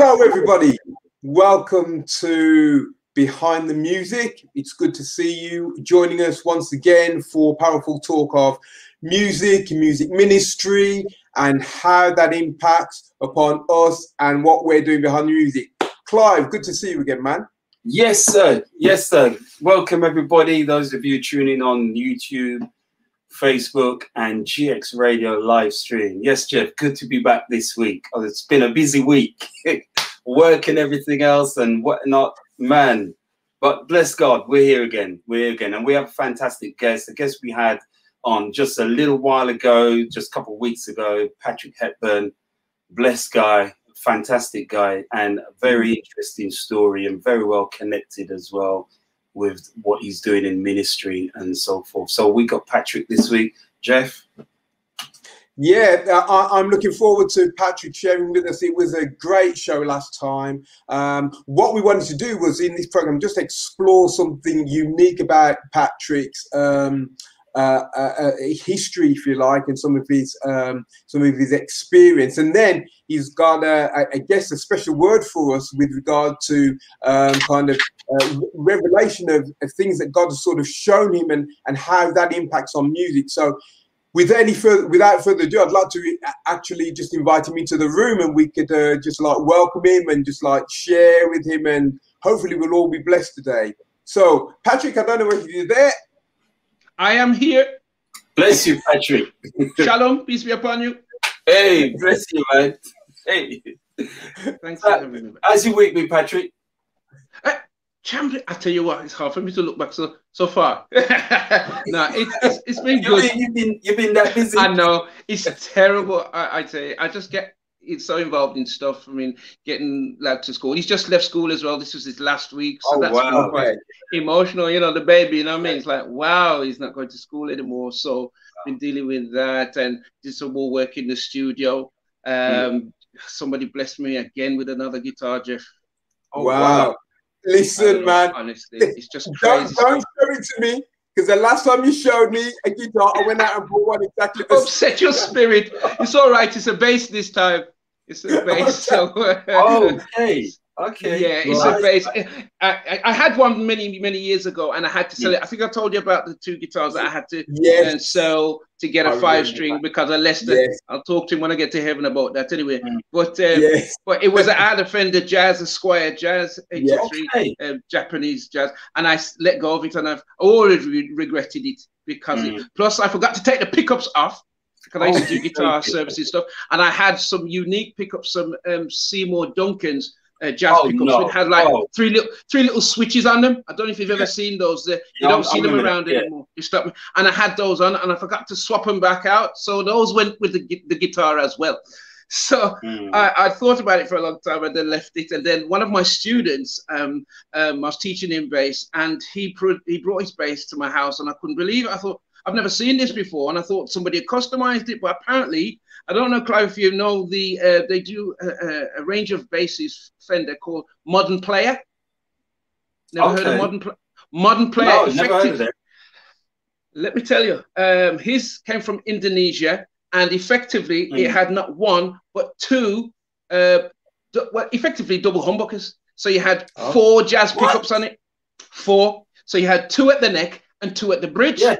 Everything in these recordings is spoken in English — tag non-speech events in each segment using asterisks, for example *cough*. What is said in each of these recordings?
Hello, everybody. Welcome to Behind the Music. It's good to see you joining us once again for powerful talk of music, music ministry, and how that impacts upon us and what we're doing behind the music. Clive, good to see you again, man. Yes, sir. Yes, sir. Welcome, everybody. Those of you tuning on YouTube, Facebook, and GX Radio live stream. Yes, Jeff, good to be back this week. Oh, it's been a busy week, *laughs* work and everything else and whatnot. Man, but bless God, we're here again. We're here again, and we have a fantastic guest. The guest we had on just a little while ago, just a couple of weeks ago, Patrick Hepburn. Bless guy, fantastic guy, and very interesting story, and very well connected as well with what he's doing in ministry and so forth. So we got Patrick this week. Jeff? Yeah, I, am looking forward to Patrick sharing with us. It was a great show last time. Um, what we wanted to do was in this program just explore something unique about Patrick's um, uh, uh, uh, history, if you like, and some of his um, some of his experience. And then he's got, a, I guess, a special word for us with regard to um, kind of uh, revelation of, of, things that God has sort of shown him and and how that impacts on music. So. With any further, without further ado, I'd like to actually just invite him into the room, and we could uh, just like welcome him and just like share with him, and hopefully we'll all be blessed today. So, Patrick, I don't know if you're there. I am here. Bless you, Patrick. *laughs* Shalom, peace be upon you. Hey, bless you, man. Hey. Thanks for having me. How's your week been, Patrick? Uh, champion, I tell you what, it's hard for me to look back so so far. *laughs* no, it, it's, it's been *laughs* good. You've been, you've been, that busy. I know. It's terrible. I, I tell you, I just get it's so involved in stuff. I mean, getting lad to school. He's just left school as well. This was his last week, so oh, that's wow. quite emotional. You know, the baby. You know what I mean? It's like, wow, he's not going to school anymore. So wow. been dealing with that and did some more work in the studio. Um, mm. Somebody blessed me again with another guitar, Jeff. Oh, wow. wow. Listen, oh, man. Honestly, it's just *laughs* crazy. Don't, don't show it to me. Because the last time you showed me a guitar, I went out and bought one exactly. Upset your spirit. It's all right. It's a bass this time. It's a *laughs* bass. so, oh, okay. *laughs* Okay. Yeah, it's right. a bass. I, I, had one many many years ago, and I had to sell yes. it. I think I told you about the two guitars that I had to yes. uh, sell to get a I five string because I left it. Yes. I'll talk to him when I get to heaven about that anyway. Mm. But um, yes. but it was an Ad Fender Jazz Esquire Jazz 83 okay. uh, Japanese jazz, and I let go of it, and I've always re- regretted it because mm. it, plus I forgot to take the pickups off because I used to do *laughs* guitar services stuff, and I had some unique pickups, some um, Seymour Duncan's uh, jazz oh, pickups, no. which had like oh. three little three little switches on them. I don't know if you've ever seen those. you don't I'm, see I'm them around yeah. anymore. You stop me, and I had those on, and I forgot to swap them back out, so those went with the, the guitar as well. *laughs* So mm. I, I, thought about it for a long time and then left it. And then one of my students, um, um, I was teaching him bass, and he pr- he brought his bass to my house, and I couldn't believe it. I thought, I've never seen this before, and I thought somebody had customized it, but apparently, I don't know, Clive, if you know the uh, they do a, a, range of basses Fender called Modern Player. Never okay. heard of Modern Pl- Modern Player? No, never heard of it. Let me tell you, um, his came from Indonesia, and effectively, mm. it had not one but two, uh, well, effectively double humbuckers. So you had oh. four jazz pickups what? on it, four. So you had two at the neck and two at the bridge. Yeah.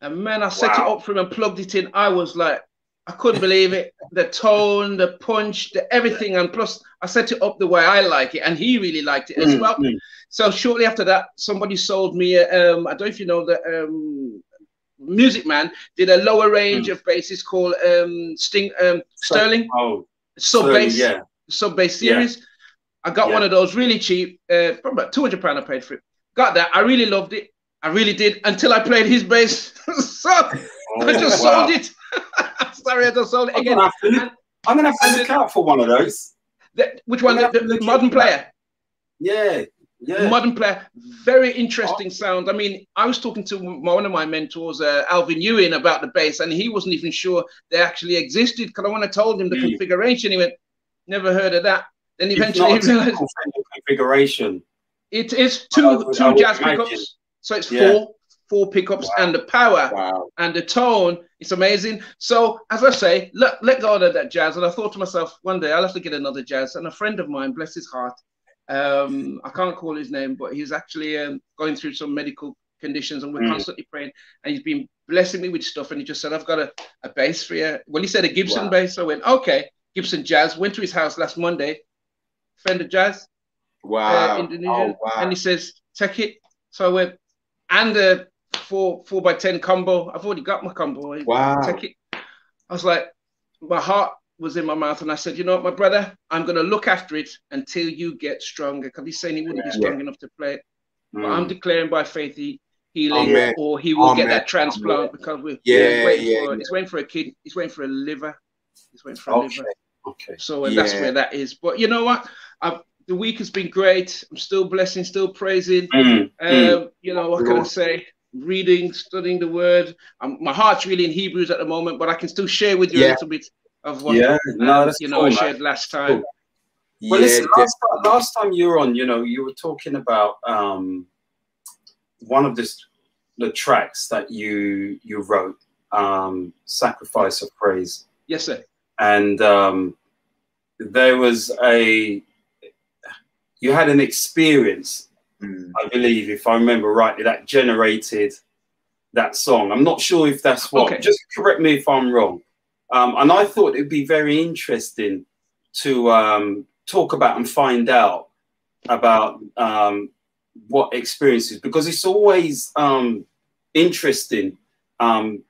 And man, I set wow. it up for him and plugged it in. I was like, I couldn't believe it. The tone, the punch, the everything. And plus, I set it up the way I like it. And he really liked it as mm, well. Mm. So shortly after that, somebody sold me, a, um, I don't know if you know the um, Music Man did a lower range mm. of basses called um, Sting um, Sterling. Oh, sub bass, yeah. sub bass series. Yeah. I got yeah. one of those really cheap, uh, probably about two hundred pound. I paid for it. Got that. I really loved it. I really did until I played his bass. *laughs* so oh, I just wow. sold it. *laughs* Sorry, I just sold it again. I'm gonna have to, I'm gonna have to look out for one of those. The, which one? The, the modern player. Yeah, yeah. Modern player, very interesting oh. sound. I mean, I was talking to one of my mentors, uh, Alvin Ewing, about the bass, and he wasn't even sure they actually existed. Because I when I told him the mm. configuration, he went, "Never heard of that." Then eventually, not realized, configuration. It is two two jazz pickups, so it's yeah. four four pickups wow. and the power wow. and the tone. It's amazing. So as I say, let let go of that jazz. And I thought to myself, one day I'll have to get another jazz. And a friend of mine, bless his heart, um, I can't call his name, but he's actually um, going through some medical conditions, and we're mm. constantly praying. And he's been blessing me with stuff. And he just said, "I've got a, a bass for you." Well, he said a Gibson wow. bass. So I went, "Okay, Gibson Jazz." Went to his house last Monday, Fender Jazz, wow, uh, Indonesian, oh, wow. and he says, "Take it." So I went, and a four four by ten combo. I've already got my combo. Wow, take it. I was like, my heart was in my mouth, and I said, "You know what, my brother, I'm going to look after it until you get stronger." Because he's saying he wouldn't yeah. be strong yeah. enough to play it. Mm. But I'm mm. declaring by faith he healing, Amen. or he will Amen. get that transplant Amen. because we're yeah, waiting yeah, for yeah. he's waiting for a kid, he's waiting for a liver, he's waiting for a okay. liver. Okay. So uh, that's where that is. But you know what? I've, the week has been great. I'm still blessing, still praising. Mm. Um, mm. You know what can I say? Reading, studying the word. Um, my heart's really in Hebrews at the moment, but I can still share with you a little bit of what yeah, no, you know cool, I shared last time. Cool. Well, yeah, listen, last, time, last time you were on, you know, you were talking about um, one of the the tracks that you you wrote, um, "Sacrifice of Praise." Yes, sir. And um, there was a you had an experience, mm. I believe, if I remember rightly, that generated that song. I'm not sure if that's what. Okay. Just correct me if I'm wrong. Um, and I thought it'd be very interesting to um, talk about and find out about um, what experiences because it's always um, interesting. Um,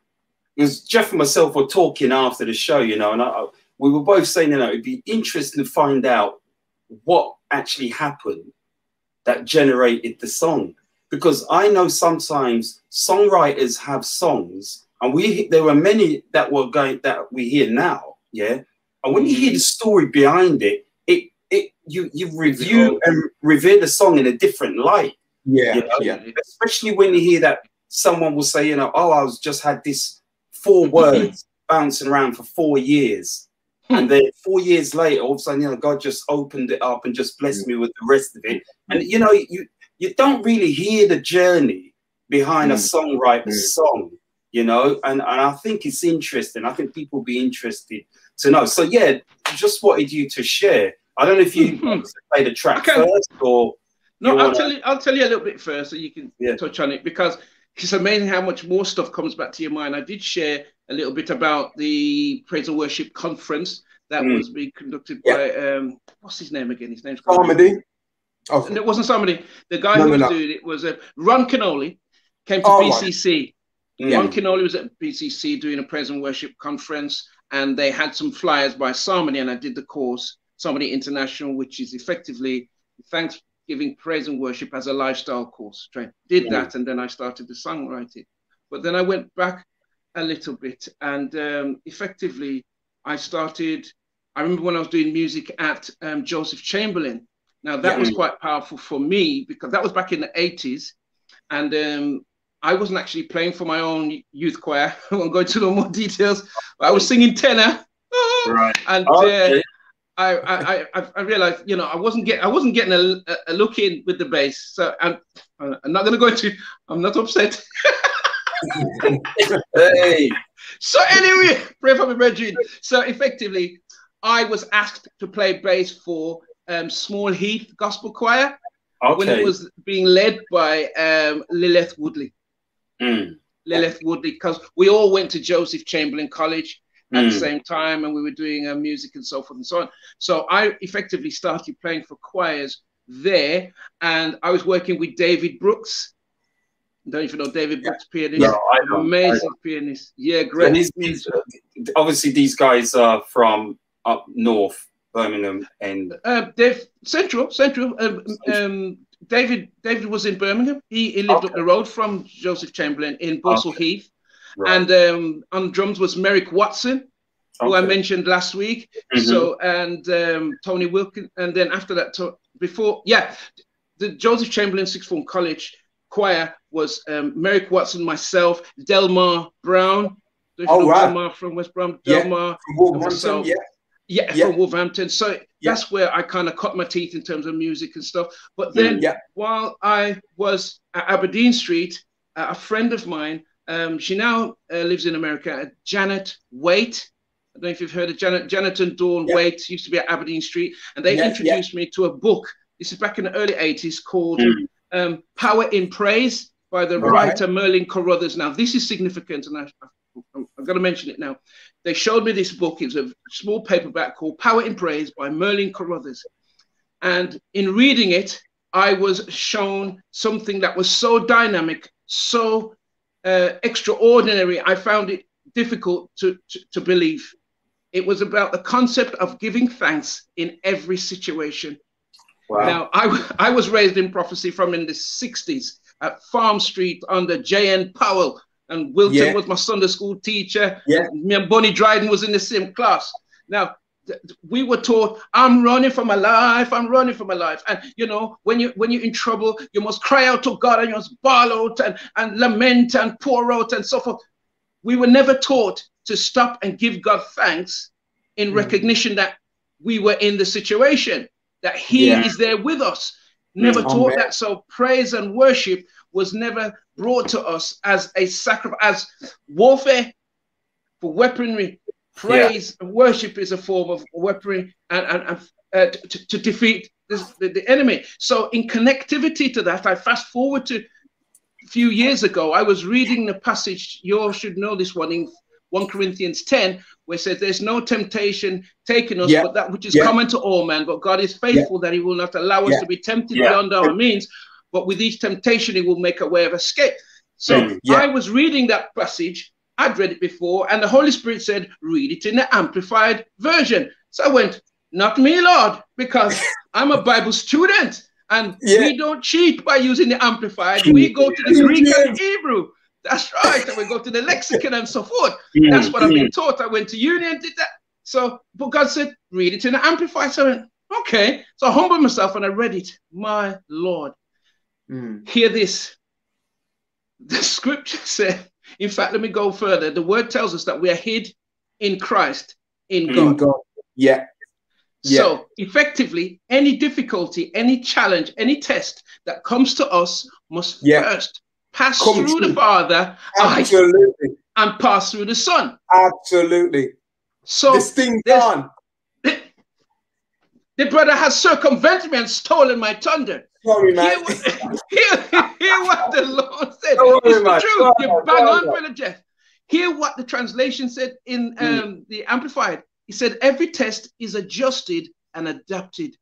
because Jeff and myself were talking after the show, you know, and I, we were both saying, you know, it'd be interesting to find out what actually happened that generated the song. Because I know sometimes songwriters have songs and we there were many that were going that we hear now, yeah. And when you hear the story behind it, it it you you review and revere the song in a different light. Yeah, you know? yeah. Especially when you hear that someone will say, you know, oh, I was just had this four *laughs* words bouncing around for four years. and hmm. then four years later, all of a sudden, you know, God just opened it up and just blessed hmm. me with the rest of it. And you know, you you don't really hear the journey behind mm. a songwriter's mm. song you know, and, and I think it's interesting. I think people will be interested to know. So yeah, just wanted you to share. I don't know if you *laughs* mm-hmm. play the track first or no. I'll wanna... tell you. I'll tell you a little bit first, so you can yeah. touch on it because it's amazing how much more stuff comes back to your mind. I did share a little bit about the praise and worship conference that mm. was being conducted yeah. by um, what's his name again? His name's Comedy. Oh, and it wasn't somebody. The guy no, who was no, doing it was a Ron Kenoly, Came to oh, BCC. Right. Yeah. Ron Kenoly was at BCC doing a praise and worship conference, and they had some flyers by Psalmody, and I did the course, Psalmody International, which is effectively Thanksgiving praise and worship as a lifestyle course. Did yeah. that, and then I started the songwriting. But then I went back a little bit, and um, effectively, I started. I remember when I was doing music at um, Joseph Chamberlain. Now that yeah. was quite powerful for me because that was back in the 80s, and um, I wasn't actually playing for my own youth choir. *laughs* I won't go into no more details. But I was singing tenor, right? *laughs* And okay. uh, I, I, I realized, you know, I wasn't get, I wasn't getting a, a look in with the bass. So I'm, I'm not gonna go into. I'm not upset. *laughs* hey. So anyway, pray for me, brethren. So effectively, I was asked to play bass for um, Small Heath Gospel Choir okay. when it was being led by um, Lilith Woodley. Mm. Lilith Woodley, because we all went to Joseph Chamberlain College at mm. the same time and we were doing uh, music and so forth and so on. So I effectively started playing for choirs there and I was working with David Brooks. Don't even know David yeah. Brooks, pianist. No, I know, Amazing I pianist. Yeah, great. he's, he's, obviously, these guys are from up north, Birmingham and uh, Dave Central Central. Um, um, David David was in Birmingham. He, he lived okay. up the road from Joseph Chamberlain in Balsall okay. Heath. Right. And um, on drums was Merrick Watson, who okay. I mentioned last week. Mm-hmm. So and um, Tony Wilkin, and then after that, to, before yeah, the Joseph Chamberlain Sixth Form College choir was um, Merrick Watson, myself, Delmar Brown. Oh, right. Delmar from West Brom, Delmar, yeah, myself, yeah. Yeah, yeah, from Wolverhampton. So yeah. that's where I kind of cut my teeth in terms of music and stuff. But then yeah. while I was at Aberdeen Street, a friend of mine, um, she now uh, lives in America, Janet Waite. I don't know if you've heard of Janet, Janet and Dawn Waite, used to be at Aberdeen Street. And they introduced me to a book. This is back in the early 80s called mm. um, Power in Praise by the right. writer Merlin Carothers. Now, this is significant, and I, I've got to mention it now. They showed me this book. It's a small paperback called Power in Praise by Merlin Carothers. And in reading it, I was shown something that was so dynamic, so uh, extraordinary. I found it difficult to, to, to believe. It was about the concept of giving thanks in every situation. Wow. Now, I, I was raised in prophecy from in the 60s at Farm Street under J.N. Powell, and Wilton yeah. was my Sunday school teacher. Yeah. Me and Bonnie Dryden was in the same class. Now, we were taught, I'm running for my life, I'm running for my life. And you know, when you when you're in trouble, you must cry out to God and you must bawl out and, and lament and pour out and so forth. We were never taught to stop and give God thanks in mm. recognition that we were in the situation, that He yeah. is there with us. Never mm. taught Amen. that. So praise and worship was never brought to us as a sacrifice, as warfare for weaponry. Praise yeah. and worship is a form of weaponry and, and, and uh, to, to, defeat this, the, the enemy. So, in connectivity to that, I fast forward to a few years ago. I was reading the passage. You all should know this one in 1 Corinthians 10, where it says, There's no temptation taken us, yeah. but that which is yeah. common to all men. But God is faithful that He will not allow us to be tempted beyond our means, but with each temptation, he will make a way of escape. So mm, yeah. I was reading that passage. I'd read it before, and the Holy Spirit said, read it in the amplified version. So I went, not me, Lord, because *laughs* I'm a Bible student. And yeah. we don't cheat by using the amplified. We go to the Greek and Hebrew. That's right. And we go to the lexicon and so forth. Mm, That's what I've been mm. taught. I went to uni and did that. So, but God said, read it in the amplified. So I went, okay. So I humbled myself and I read it. My Lord. Mm. Hear this. The scripture *laughs* said, in fact, let me go further. The word tells us that we are hid in Christ, in, God. God. Yeah. yeah. So, effectively, any difficulty, any challenge, any test that comes to us must yeah. first pass Come through the Father Absolutely. and pass through the Son. Absolutely. So, this thing done. The, the brother has circumvented me and stolen my thunder. Sorry, man. Hear, *laughs* hear, hear what the Lord said. Sorry, it's the truth. you bang on, Brother Jeff. Hear what the translation said in hmm. um, mm. the Amplified. He said, every test is adjusted and adapted.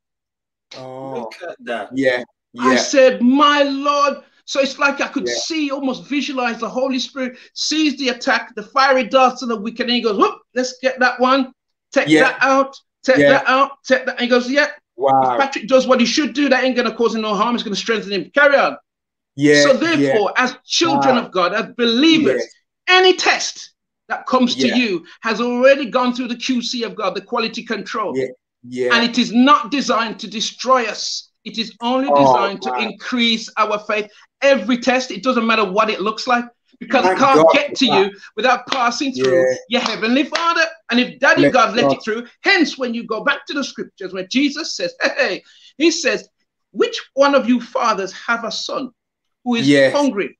Oh, Look at that. Yeah. yeah. I said, my Lord. So it's like I could yeah. see, almost visualize the Holy Spirit sees the attack, the fiery darts of the wicked, and he goes, Whoop, let's get that one, take yeah. that out, take yeah. that out, take that. And he goes, Yeah, Wow. If Patrick does what he should do, that ain't going to cause him no harm. It's going to strengthen him. Carry on. Yeah. So therefore, yeah. as children wow. of God, as believers, yeah. any test that comes to you has already gone through the QC of God, the quality control. Yeah. Yeah. And it is not designed to destroy us. It is only oh, designed oh, wow. to increase our faith. Every test, it doesn't matter what it looks like because it can't God, get to you without passing through yeah. your heavenly Father. And if Daddy let God let God. it through, hence when you go back to the scriptures, when Jesus says, *laughs* "Hey," He says, "Which one of you fathers have a son who is yes. hungry?"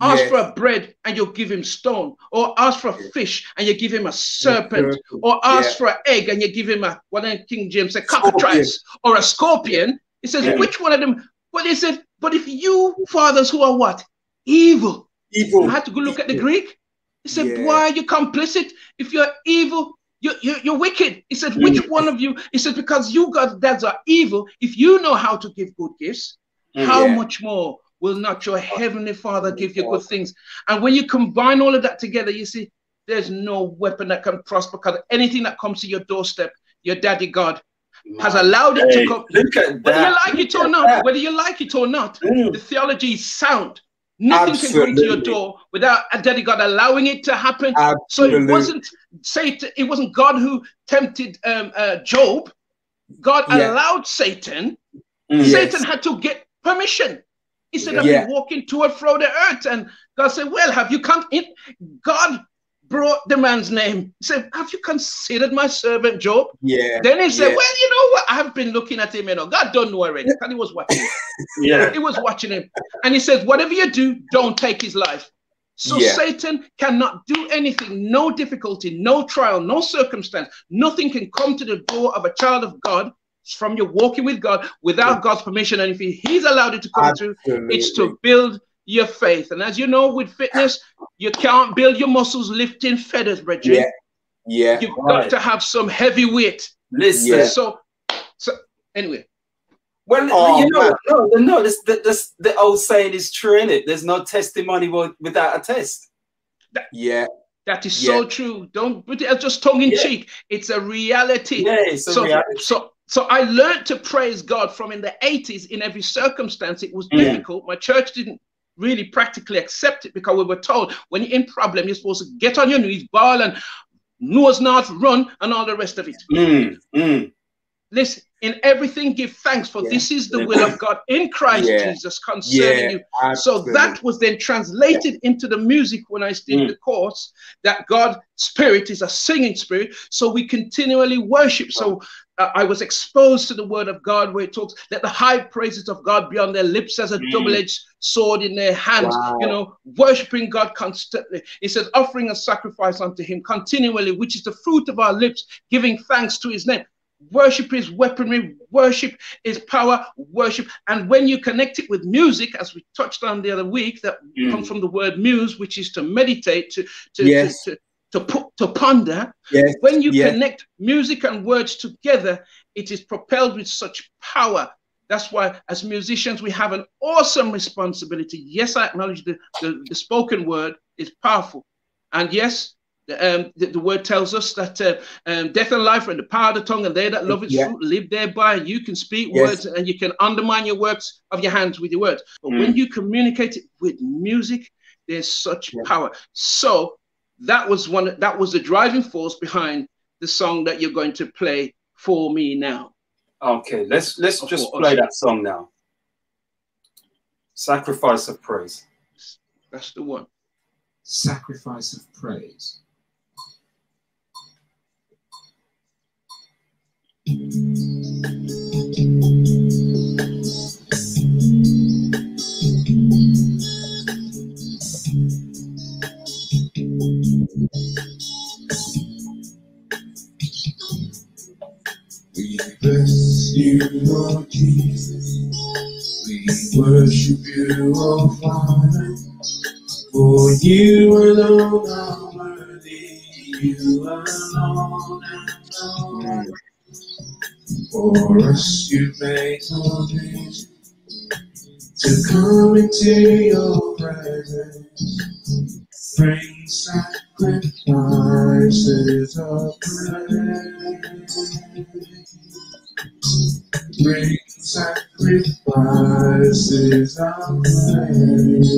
Ask yes. for a bread and you'll give him stone, or ask for a fish and you give him a serpent, or ask for an egg and you give him a what in King James a cockatrice or a scorpion. He says, which one of them? But he said, but if you fathers who are what evil, Evil. I had to go look at the Greek. He said, yeah. Why are you complicit? If you're evil, you're, you're, you're wicked. He said, Which mm. one of you? He said, Because you God's dads are evil. If you know how to give good gifts, mm, how yeah. much more will not your heavenly Father give you good things? And when you combine all of that together, you see, there's no weapon that can prosper because anything that comes to your doorstep, your daddy God has allowed it hey, to come. Whether you like it or not, whether you like it or not, mm. the theology is sound. Nothing Absolutely. can come to your door without a daddy God allowing it to happen. Absolutely. So it wasn't Satan. It wasn't God who tempted um, uh, Job. God yeah. allowed Satan. Mm, Satan had to get permission. He said, yeah. "I'm walking to and fro the earth," and God said, "Well, have you come in?" God brought the man's name. He said, Have you considered my servant Job? Yeah. Then he said, yeah. Well, you know what? I've been looking at him, you know. God don't know already. *laughs* And he was watching yeah. He was watching him. And he says, Whatever you do, don't take his life. So yeah. Satan cannot do anything, no difficulty, no trial, no circumstance. Nothing can come to the door of a child of God from your walking with God without yeah. God's permission. And if he's allowed it to come Absolutely. through, it's to build your faith. And as you know, with fitness, you can't build your muscles lifting feathers, Bridget. Yeah. Yeah. You've right. got to have some heavy weight. Listen. Yeah. So, so anyway. Well, oh, you know, no, no, this, this, the old saying is true, in it? There's no testimony without a test. That, yeah. That is yeah. so true. Don't put it just tongue in yeah. cheek. It's a reality. Yeah, it's a so, reality. So, so I learned to praise God from in the 80s in every circumstance. It was mm. difficult. My church didn't really practically accept it because we were told when you're in problem, you're supposed to get on your knees, bawl and nose not run and all the rest of it. Mm, mm. Listen, in everything give thanks for yeah. this is the will of God in Christ yeah. Jesus concerning yeah, you. Absolutely. So that was then translated into the music when I did mm. the course that God spirit is a singing spirit. So we continually worship. So uh, I was exposed to the word of God where it talks, let the high praises of God be on their lips as a mm. double-edged sword in their hands, wow. you know, worshiping God constantly. It says, offering a sacrifice unto him continually, which is the fruit of our lips, giving thanks to his name. Worship is weaponry, worship is power, worship. And when you connect it with music, as we touched on the other week, that mm. comes from the word muse, which is to meditate, to, to, yes. to, to to put to ponder. Yes, when you yes. connect music and words together, it is propelled with such power. That's why, as musicians, we have an awesome responsibility. Yes, I acknowledge the, the, the spoken word is powerful. And yes, the, um, the, the, word tells us that uh, um, death and life are in the power of the tongue, and they that love its yeah. fruit live thereby. You can speak yes. words and you can undermine your works of your hands with your words. But mm. when you communicate it with music, there's such yeah. power. So that was one that was the driving force behind the song that you're going to play for me now. Okay, let's let's just play that song now. Sacrifice of praise. That's the one. Sacrifice of praise. You, Lord Jesus. We worship you, O Father. For you alone are worthy. You alone are Lord. For us you made provision to come into your presence. Bring sacrifices of praise. Bring sacrifices of praise.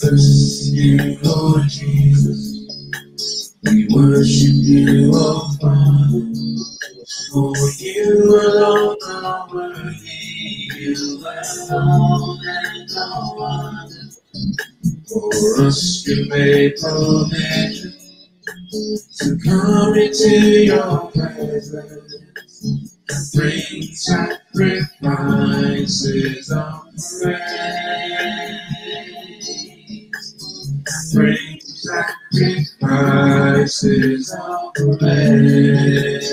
Bless you, Lord Jesus. We worship you, O Father. For you alone are worthy. You alone and no other. For us you made provision to come into your presence. Bring sacrifices of praise. Bring sacrifices of praise.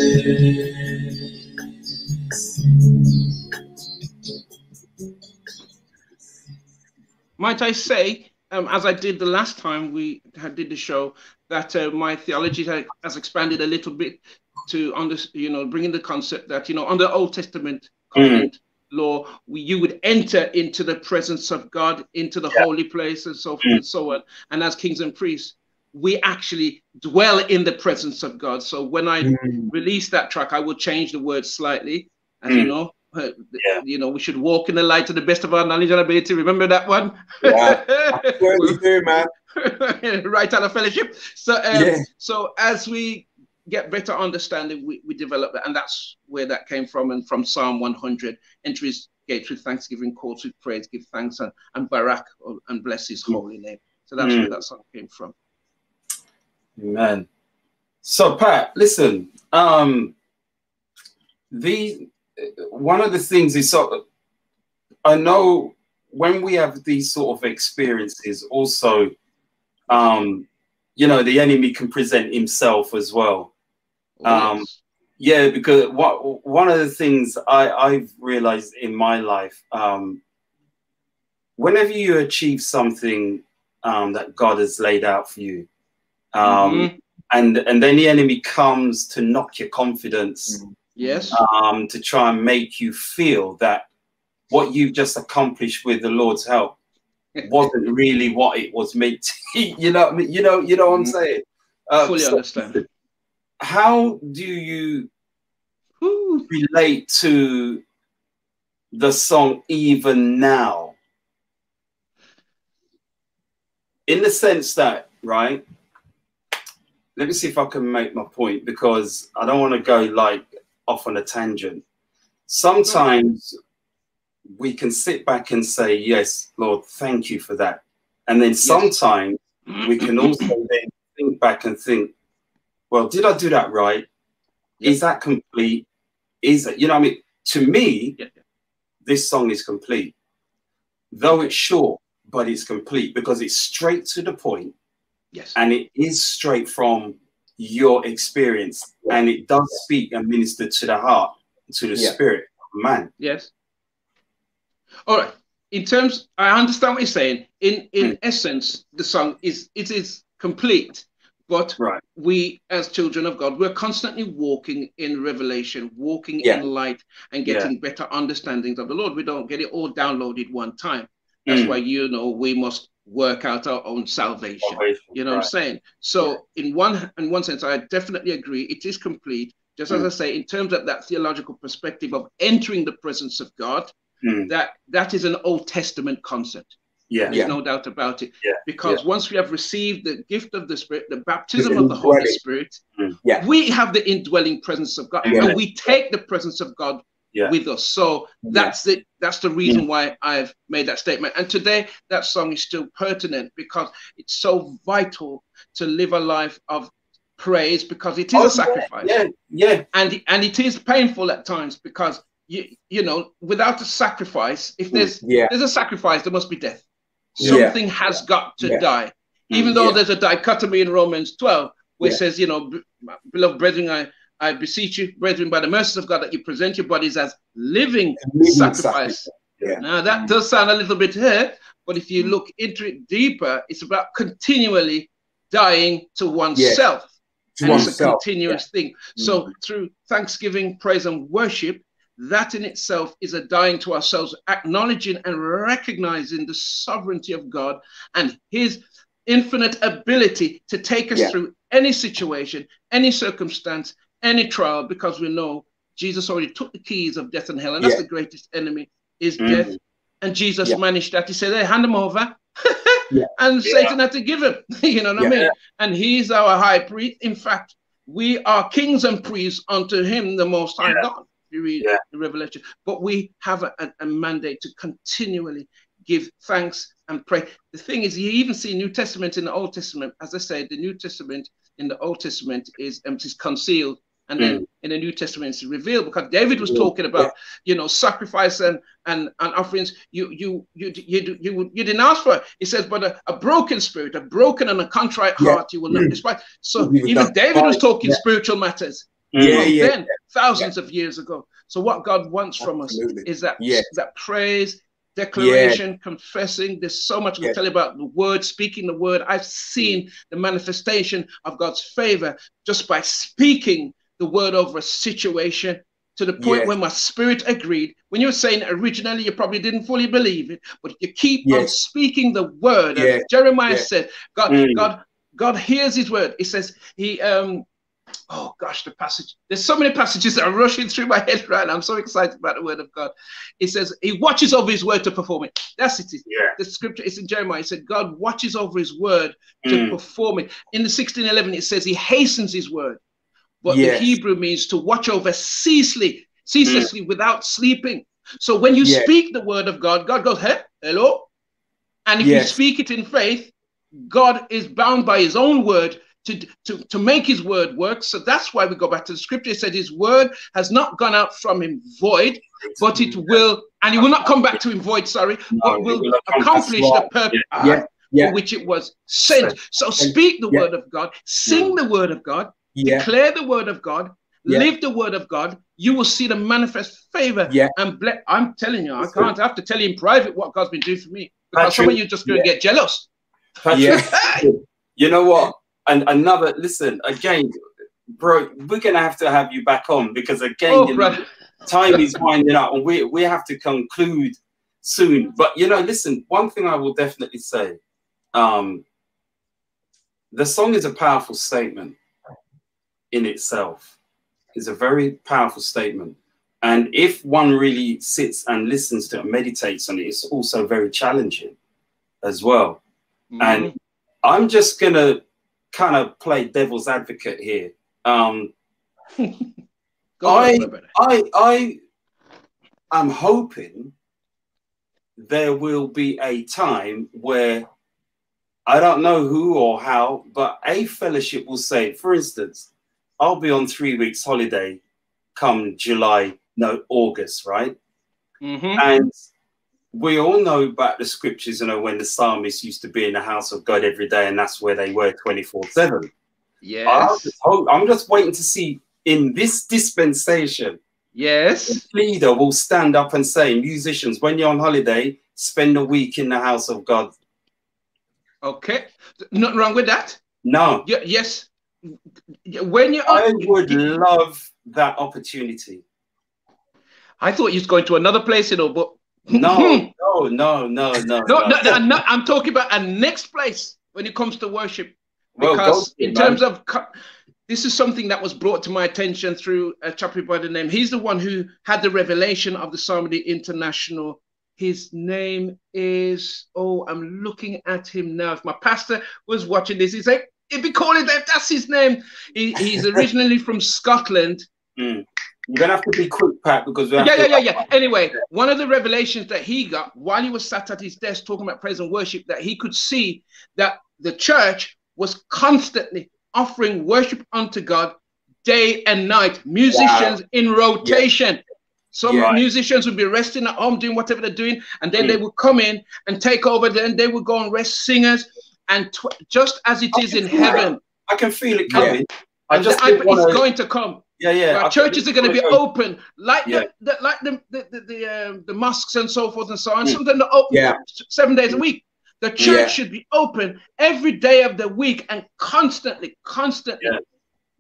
Might I say, um, as I did the last time we had did the show, that uh, my theology has expanded a little bit to under, you know, bringing the concept that you know, under Old Testament covenant, mm. law, we, you would enter into the presence of God, into the yeah. holy place, and so forth mm. and so on. And as kings and priests, we actually dwell in the presence of God. So when I mm. release that track, I will change the words slightly, as mm. you know. Yeah. You know, we should walk in the light to the best of our knowledge and ability. Remember that one? Yeah, *laughs* you do, man. *laughs* right out of fellowship. So, um, yeah. so as we get better understanding, we, we develop that, and that's where that came from. And from Psalm 100, entries gates with thanksgiving, courts with praise, give thanks and, and barak and bless His holy name. So that's mm. where that song came from. Amen. So Pat, listen, um, the one of the things is so I know when we have these sort of experiences, also, um, you know, the enemy can present himself as well. Um, yes. Yeah, because what one of the things I, I've realized in my life, um, whenever you achieve something um, that God has laid out for you, um, mm-hmm. and and then the enemy comes to knock your confidence. Mm-hmm. Yes. Um, to try and make you feel that what you've just accomplished with the Lord's help *laughs* wasn't really what it was meant to. *laughs* you know, you know, you know what I'm mm-hmm. saying. Uh, Fully so understand. How do you relate to the song "Even Now"? In the sense that, right? let me see if I can make my point because I don't want to go like off on a tangent. Sometimes we can sit back and say, Yes, Lord, thank you for that. And then sometimes yes. we can also *clears throat* then think back and think, Well, did I do that right? Is that complete? Is it, you know, I mean, to me, yeah. this song is complete. Though it's short, but it's complete because it's straight to the point Yes. And it is straight from your experience and it does speak and minister to the heart, to the yeah. spirit of man. Yes. All right. In terms, I understand what you're saying. In in mm. essence, the song is it is complete, but right. we as children of God, we're constantly walking in revelation, walking yeah. in light, and getting yeah. better understandings of the Lord. We don't get it all downloaded one time. That's mm. why you know we must work out our own salvation. salvation you know right. what I'm saying? So yeah. in one in one sense, I definitely agree. It is complete. Just mm. as I say, in terms of that theological perspective of entering the presence of God, mm. that that is an Old Testament concept. Yeah. There's yeah. no doubt about it. Yeah. Because yeah. once we have received the gift of the Spirit, the baptism of the Holy Spirit, mm. yeah. we have the indwelling presence of God. And we take the presence of God yeah. with us. So that's yeah. the that's the reason why I've made that statement. And today that song is still pertinent because it's so vital to live a life of praise because it is oh, a sacrifice. Yeah, yeah. And and it is painful at times because you you know without a sacrifice, if mm, there's yeah. there's a sacrifice, there must be death. Something has got to die. Even though there's a dichotomy in Romans 12 which says, you know, beloved brethren, I I beseech you, brethren, by the mercies of God, that you present your bodies as living, living sacrifice. Yeah. Now, that does sound a little bit here, but if you look into it deeper, it's about continually dying to oneself. Yeah. and it's a continuous yeah. thing. So, mm-hmm. through thanksgiving, praise, and worship, that in itself is a dying to ourselves, acknowledging and recognizing the sovereignty of God and His infinite ability to take us yeah. through any situation, any circumstance, any trial because we know Jesus already took the keys of death and hell, and that's yeah. the greatest enemy is mm-hmm. death. And Jesus yeah. managed that. He said, "Hey, hand him over." *laughs* yeah. And Satan had to give him. *laughs* you know what I mean? And he's our high priest. In fact, we are kings and priests unto him, the Most High God. You read the Revelation, but we have a, a, a mandate to continually give thanks and pray. The thing is, you even see New Testament in the Old Testament. As I said, the New Testament in the Old Testament is, um, is concealed and then mm. in the New Testament it's revealed because David was talking about yeah. you know sacrifice and, and and offerings you you you you you, you didn't ask for it. He says, but a, a broken spirit, a broken and a contrite yeah. heart, you will not mm. despise. So even David was talking yeah. spiritual matters. Yeah, yeah, then thousands of years ago. So what God wants from Absolutely. us is that that praise, declaration, confessing. There's so much we tell you about the word, speaking the word. I've seen the manifestation of God's favor just by speaking the word over a situation to to the point yes. where my spirit agreed. When you were saying originally, you probably didn't fully believe it, but you keep yes. on speaking the word. Yes. Jeremiah said, God, mm. God, God hears his word. He says, He um oh gosh, the passage. There's so many passages that are rushing through my *laughs* head right now. I'm so excited about the word of God. It says he watches over his word to perform it. That's it. Yeah. The scripture is in Jeremiah. He said God watches over his word to mm. perform it. In the 1611, it says he hastens his word. But yes. the Hebrew means to watch over ceaselessly, ceaselessly mm. without sleeping. So when you yes. speak the word of God, God goes, hey, hello. And if yes. you speak it in faith, God is bound by his own word to, to, to make his word work. So that's why we go back to the scripture. It said his word has not gone out from him void, but it will, and it will not come back to him void, sorry, no, but will, will accomplish the purpose yeah, yeah. for which it was sent. So speak the yeah. word of God, sing the word of God, declare the word of God, live the word of God, you will see the manifest favor. Yeah. And ble- I'm telling you, I can't have to tell you in private what God's been doing for me because Patrick, some of you just going to get jealous. Patrick, you know what? and another listen again bro we're gonna have to have you back on because again oh, you know, time is winding up and we, we have to conclude soon. But you know listen one thing i will definitely say um the song is a powerful statement in itself is a very powerful statement and if one really sits and listens to it and meditates on it it's also very challenging as well mm-hmm. and i'm just gonna kind of play devil's advocate here. Um, *laughs* I, I, I am hoping there will be a time where I don't know who or how, but a fellowship will say, for instance, I'll be on three weeks holiday come July, no, August, right? Mm-hmm. And we all know about the scriptures, you know, when the psalmists used to be in the house of God every day, and that's where they were 24 7. Yes. I'm just waiting to see in this dispensation. Yes. leader will stand up and say, musicians, when you're on holiday, spend a week in the house of God. Okay. Nothing wrong with that. No. Y- yes. When you I would love that opportunity. I thought you was going to another place, you know, but *laughs* no, no, no, no, no. No, no, no, no I'm talking about a next place when it comes to worship. Because well, in terms of this is something that was brought to my attention through a chap by the name. He's the one who had the revelation of the Psalmody International. His name is, oh, I'm looking at him now. If my pastor was watching this, he's like, if he call it that, that's his name. He, he's originally from Scotland. Mm. You're gonna have to be quick, Pat, because yeah, yeah, yeah, yeah. Anyway, one of the revelations that he got while he was sat at his desk talking about praise and worship, that he could see that the church was constantly offering worship unto God day and night. Musicians wow. in rotation. Yeah. Some yeah. musicians would be resting at home doing whatever they're doing, and then mm. they would come in and take over. Then they would go and rest singers, and tw- just as it is in heaven, I can feel it coming. Yeah. I just I, it's wanna... going to come. Yeah, yeah. Our churches are going to be open, like yeah. the, the, like the the the, the, um, the, mosques and so forth and so on. Mm. Something open yeah. seven days a week. The church yeah. should be open every day of the week and constantly, constantly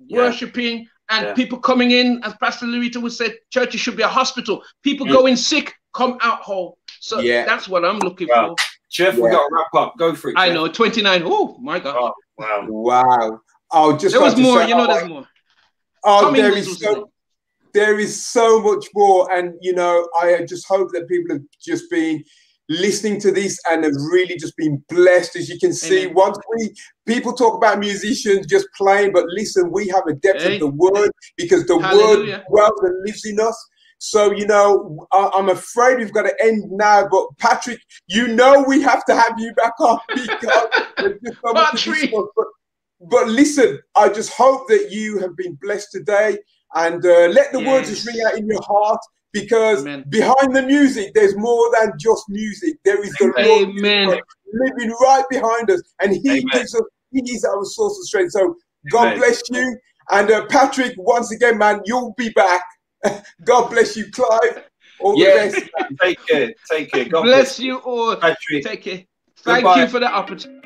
yeah. worshiping and people coming in. As Pastor Louita would say, churches should be a hospital. People mm. going sick, come out whole. So yeah. that's what I'm looking for. Jeff, we got to wrap up. Go for it. I know, 29. Oh my God. Oh, wow. Wow. Oh, just there was more. Say, you know, oh, there's more. Oh, there is so there is so much more, and you know, I just hope that people have just been listening to this and have really just been blessed. As you can see, Amen. once we people talk about musicians just playing, but listen, we have a depth hey. of the word because the Hallelujah. word dwells and lives in us. So, you know, I, am afraid we've got to end now. But Patrick, you know, we have to have you back on *laughs* so Patrick. But, but listen, I just hope that you have been blessed today and uh, let the yes. words just ring out in your heart because Amen. behind the music, there's more than just music. There is the Amen. Lord living right behind us, and He Amen. gives us, He is our source of strength. So God bless you. And uh, Patrick, once again, man, you'll be back. *laughs* God bless you, Clive. All yes. the best. Take care. Take care. God bless, bless you all. Patrick. Take care. Thank Goodbye. you for the opportunity.